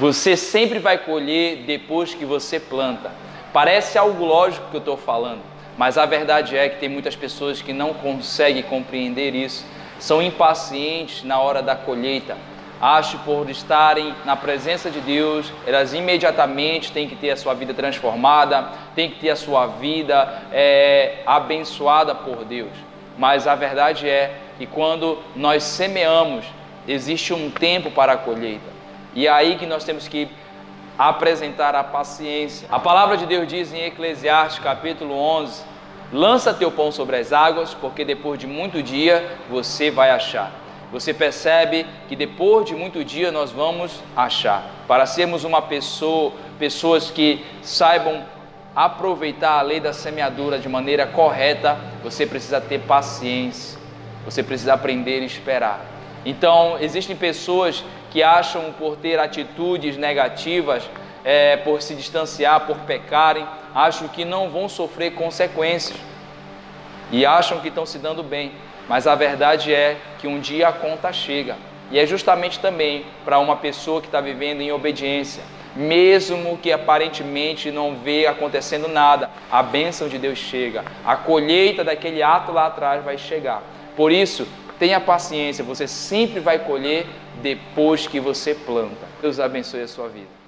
Você sempre vai colher depois que você planta. Parece algo lógico que eu estou falando, mas a verdade é que tem muitas pessoas que não conseguem compreender isso, são impacientes na hora da colheita. Acho por estarem na presença de Deus, elas imediatamente têm que ter a sua vida transformada, têm que ter a sua vida é, abençoada por Deus. Mas a verdade é que quando nós semeamos, existe um tempo para a colheita. E é aí que nós temos que apresentar a paciência. A palavra de Deus diz em Eclesiastes capítulo 11: Lança teu pão sobre as águas, porque depois de muito dia você vai achar. Você percebe que depois de muito dia nós vamos achar. Para sermos uma pessoa, pessoas que saibam aproveitar a lei da semeadura de maneira correta, você precisa ter paciência. Você precisa aprender a esperar. Então, existem pessoas que acham por ter atitudes negativas, é, por se distanciar, por pecarem, acham que não vão sofrer consequências e acham que estão se dando bem. Mas a verdade é que um dia a conta chega. E é justamente também para uma pessoa que está vivendo em obediência, mesmo que aparentemente não vê acontecendo nada, a bênção de Deus chega, a colheita daquele ato lá atrás vai chegar. Por isso, Tenha paciência, você sempre vai colher depois que você planta. Deus abençoe a sua vida.